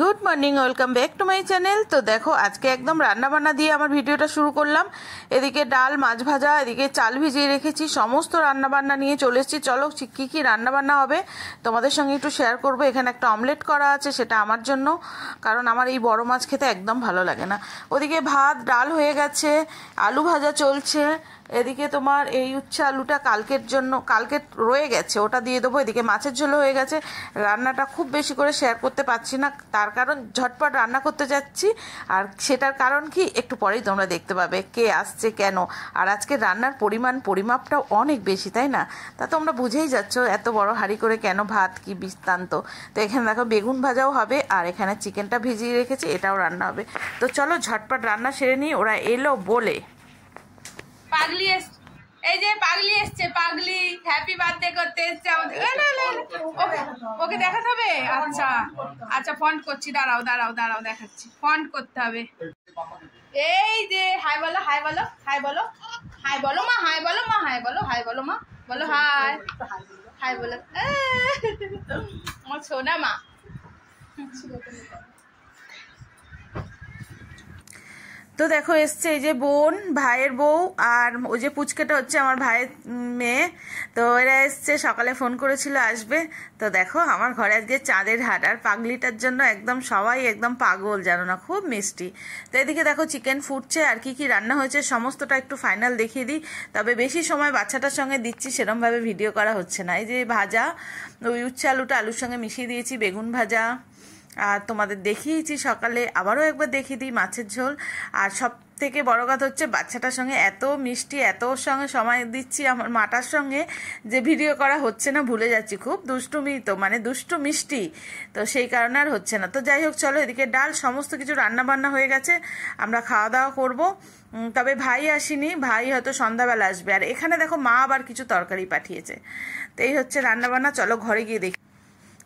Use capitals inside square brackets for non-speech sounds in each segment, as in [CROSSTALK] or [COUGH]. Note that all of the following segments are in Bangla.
Good morning welcome back to my channel তো দেখো, আজকে একদম রান্না বান্না দিয়ে আমার ভিডিওটা শুরু করলাম। এদিকে ডাল, মাছ ভাজা, এদিকে চাল ভিজিয়ে রেখেছি। সমস্ত রান্না বান্না নিয়ে চলে এসেছি। চলো কী কী রান্না বান্না হবে তোমাদের সঙ্গে একটু শেয়ার করব। এখানে একটা অমলেট করা আছে, সেটা আমার জন্য, কারণ আমার এই বড় মাছ খেতে একদম ভালো লাগে না। ওদিকে ভাত, ডাল হয়ে গেছে, আলু ভাজা চলছে। এদিকে তোমার এই উচ্ছে আলুটা কালকের জন্য কালকে রয়ে গেছে, ওটা দিয়ে দেবো। এদিকে মাছের ঝোলও হয়ে গেছে। রান্নাটা খুব বেশি করে শেয়ার করতে পারছি না, তার কারণ ঝটপট রান্না করতে যাচ্ছি। আর সেটার কারণ কি? একটু পরেই তোমরা দেখতে পাবে কে আসছে কেন। আর আজকে রান্নার পরিমাণ, পরিমাপটাও অনেক বেশি, তাই না? তা তোমরা বুঝেই যাচ্ছ এত বড় হাঁড়ি করে কেন ভাত কি বৃত্তান্ত। তো এখানে দেখো বেগুন ভাজাও হবে আর এখানে চিকেনটা ভিজিয়ে রেখেছি, এটাও রান্না হবে। তো চলো ঝটপট রান্না সেরে নিই, ওরা এলো বলে। পাগলি এই যে পাগলি এসছে, পাগলি। হ্যাপি বার্থডে করতে এসছে আমাদের। ওকে দেখাতে হবে? আচ্ছা আচ্ছা ফন্ট করছি। দাঁড়াও দাঁড়াও দাঁড়াও, দেখাচ্ছি। ফন্ট করতে হবে। এই যে হাই বলো হাই বলো হাই বলো হাই বলো মা হাই বলো মা হাই বলো হাই বলো মা, বলো হাই হাই বলো। আমার সোনা মা। তো দেখো, এসছে এই যে বোন, ভাইয়ের বউ, আর ওই যে পুচকেটা হচ্ছে আমার ভাইয়ের মেয়ে। তো এরা এসছে, সকালে ফোন করেছিল, আসবে। তো দেখো, আমার ঘরে আজকে চাঁদের হাট, আর পাগলিটার জন্য একদম সবাই একদম পাগল জানো না, খুব মিষ্টি। তো এদিকে দেখো, চিকেন ফুটছে, আর কি কি রান্না হয়েছে, সমস্তটা একটু ফাইনাল দেখিয়ে দিই। তবে বেশি সময় বাচ্চাটার সঙ্গে দিচ্ছি, সেরমভাবে ভিডিও করা হচ্ছে না। এই যে ভাজা, ওই উচ্ছে আলুটা আলুর সঙ্গে মিশিয়ে দিয়েছি, বেগুন ভাজা আর তোমাদের দেখিয়েছি, সকালে আবারও একবার দেখিয়ে দিই মাছের ঝোল। আর সব থেকে বড় কথা হচ্ছে, বাচ্চাটার সঙ্গে এত মিষ্টি, এত সঙ্গে সময় দিচ্ছি আমার মাটার সঙ্গে যে ভিডিও করা হচ্ছে না, ভুলে যাচ্ছি খুব। দুষ্টুমি তো মানে দুষ্টু মিষ্টি। তো সেই কারণে আর হচ্ছে না। তো যাই হোক, চলো এদিকে ডাল, সমস্ত কিছু রান্না বান্না হয়ে গেছে। আমরা খাওয়া দাওয়া করব তবে ভাই আসেনি। ভাই হয়তো সন্ধ্যাবেলা আসবে। আর এখানে দেখো মা আবার কিছু তরকারি পাঠিয়েছে। তো এই হচ্ছে রান্না বান্না চলো ঘরে গিয়ে দেখি।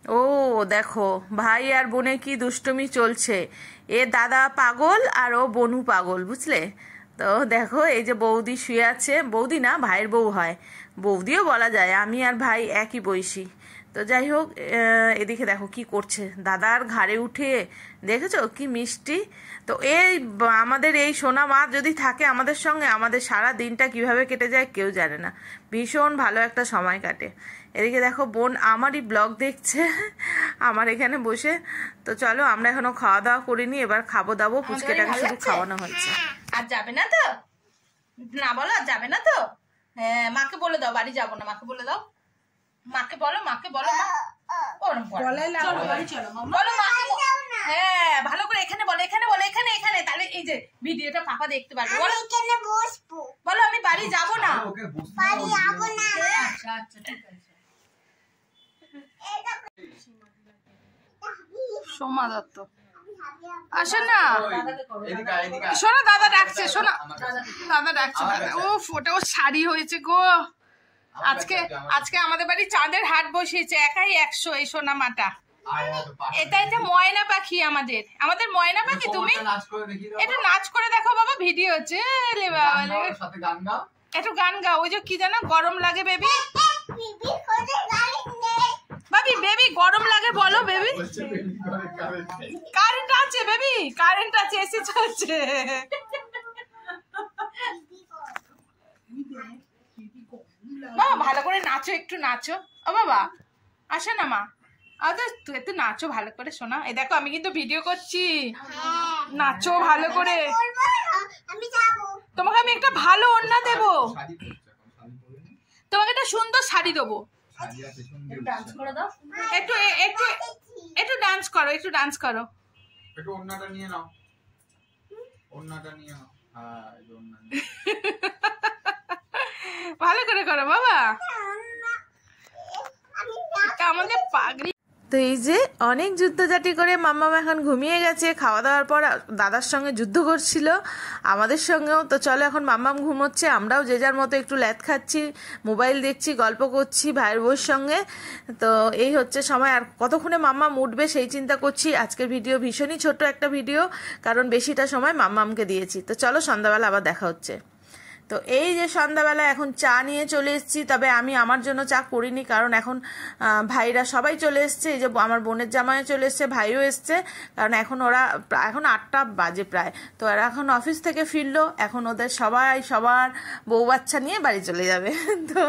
ও, দেখো, ভাই আর বোনে কি দুষ্টুমি চলছে? এ দাদা পাগল আর ও বনু পাগল, বুঝলে? তো দেখো, এই যে বৌদি শুয়ে আছে, বৌদি না, ভাইয়ের বউ হয়। বৌদিও বলা যায়, আমি আর ভাই একই বয়সী। তো যাই হোক এদিকে দেখো কি করছে। দাদার ঘাড়ে উঠে দেখেছ কি মিষ্টি? তো এই আমাদের এই সোনা মা যদি থাকে আমাদের সঙ্গে আমাদের সারা দিনটা কীভাবে কেটে যায় কেউ জানে না। ভীষণ ভালো একটা সময় কাটে। এদিকে দেখো বোন আমারই ব্লগ দেখছে আমার এখানে বসে। তো চলো আমরা এখনও খাওয়া দাওয়া করিনি এবার খাব দাবো পুচকেটাকে শুধু খাওয়ানো হয়েছে আর যাবে না তো? না বলো আর যাবে না তো? হ্যাঁ মাকে বলে দাও বাড়ি যাব না মাকে বলে দাও। মাকে বলো মাকে বলো মা। ওরম চলো বাড়ি চলো বলো মাকে হ্যাঁ ভালো করে এখানে বলো এখানে বলো এখানে এখানে। তাহলে এই যে ভিডিওটা পাপা দেখতে পারবে। বলো। এখানে বসবো। বলো আমি বাড়ি যাব না। বাড়ি যাব না। আচ্ছা আচ্ছা ঠিক আছে। সোমা দত্ত। আসে না। শোনো দাদা ডাকছে শোনো। দাদা ডাকছে দাদা। ও ফোটো শাড়ি হয়েছে গো। আজকে আজকে আমাদের বাড়ি চাঁদের হাট বসিয়েছে একাই একশো এই সোনা মাটা। এটা এটা ময়না পাখি আমাদের। আমাদের ময়না পাখি তুমি? এটা নাচ করে দেখো বাবা ভিডিও হচ্ছে। বাবা। একটু গান গাও ওই যে কি জানো গরম লাগে বেবি? বাবি বেবি গরম লাগে বলো বেবি। কারেন্ট আছে বেবি কারেন্ট আছে এসি চলছে। বাবা ভালো করে নাচো একটু নাচো। ও বাবা আসো না মা। আচ্ছা তুই একটু নাচো ভালো করে শোনা এই দেখো আমি কিন্তু ভিডিও করছি। নাচো ভালো করে। তোমাকে আমি একটা ভালো ওড়না দেবো। তোমাকে একটা সুন্দর শাড়ি দেবো। একটু এ- একটু একটু ডান্স করো একটু ডান্স করো। একটু নিয়ে নাও। নিয়ে নাও। হ্যাঁ ওড়না [LAUGHS] ভালো করে করো, বাবা। আমাদের পাগড়ি তো এই যে অনেক যুদ্ধজাটি করে মাম্মাম এখন ঘুমিয়ে গেছে, খাওয়া দাওয়ার পর দাদার সঙ্গে যুদ্ধ করছিল, আমাদের সঙ্গেও। তো চলো এখন মাম্মাম ঘুমোচ্ছে, আমরাও যে যার মতো একটু ল্যাথ খাচ্ছি, মোবাইল দেখছি, গল্প করছি ভাইয়ের বউর সঙ্গে। তো এই হচ্ছে সময়, আর কতক্ষণে মাম্মাম উঠবে সেই চিন্তা করছি। আজকের ভিডিও ভীষণই ছোট্ট একটা ভিডিও, কারণ বেশিটা সময় মাম্মামকে দিয়েছি। তো চলো সন্ধ্যাবেলা আবার দেখা হচ্ছে। তো এই যে সন্ধ্যাবেলা এখন চা নিয়ে চলে এসেছি, তবে আমি আমার জন্য চা করিনি, কারণ এখন ভাইরা সবাই চলে এসছে, এই যে আমার বোনের জামাইও চলে এসছে, ভাইও এসছে, কারণ এখন ওরা এখন আটটা বাজে প্রায়, তো এরা এখন অফিস থেকে ফিরলো, এখন ওদের সবাই, সবার বউ বাচ্চা নিয়ে বাড়ি চলে যাবে, [LAUGHS] তো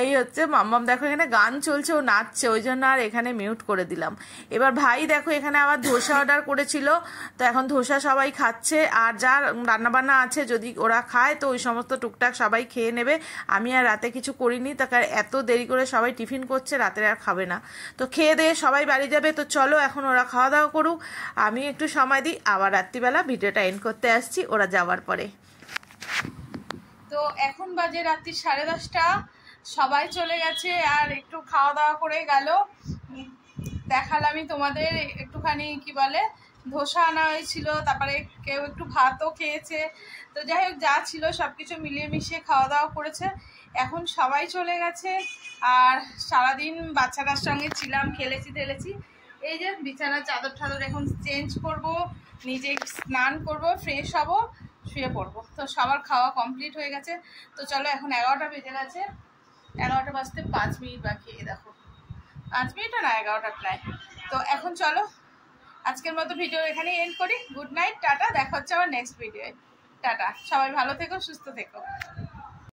এই হচ্ছে, মাম্মাম দেখো এখানে গান চলছে, ও নাচছে, ওই জন্য আর এখানে মিউট করে দিলাম। এবার ভাই দেখো এখানে আবার ধোসা অর্ডার করেছিল, তো এখন ধোসা সবাই খাচ্ছে, আর যার রান্নাবান্না আছে, যদি ওরা খায়, তো ওই সমস্ত টুকটাক সবাই খেয়ে নেবে। আমি আর রাতে কিছু করিনি কারণ এত দেরি করে সবাই টিফিন করছে রাতে আর খাবে না। তো খেয়ে দিয়ে সবাই বাড়ি যাবে, তো চলো এখন ওরা খাওয়া দাওয়া করুক। আমি একটু সময় দিই, আবার রাত্রিবেলা ভিডিওটা এন্ড করতে আসছি, ওরা যাওয়ার পরে। তো এখন বাজে রাত্রি সাড়ে দশটা, সবাই চলে গেছে আর একটু খাওয়া দাওয়া করে গেল। দেখালামই তোমাদের একটুখানি, কি বলে ধোসা আনা হয়েছিল, তারপরে কেউ একটু ভাতও খেয়েছে। তো যাই হোক, যা ছিল সব কিছু মিলিয়ে মিশিয়ে খাওয়া দাওয়া করেছে। এখন সবাই চলে গেছে, আর সারাদিন বাচ্চাটার সঙ্গে ছিলাম, খেলেছি, ঠেলেছি। এই যে বিছানার চাদর ঠাদর এখন চেঞ্জ করব, নিজে স্নান করব, ফ্রেশ হব, শুয়ে পড়ব। তো সবার খাওয়া কমপ্লিট হয়ে গেছে। তো চলো, এখন এগারোটা বেজে গেছে। এগারোটা বাজতে পাঁচ মিনিট বাকি দেখো। পাঁচ মিনিটও না এগারোটা প্রায়। তো এখন চলো আজকের মতো ভিডিও এখানে এন্ড করি। গুড নাইট টাটা। দেখা হচ্ছে আবার নেক্সট ভিডিও টাটা। সবাই ভালো থেকো, সুস্থ থেকো।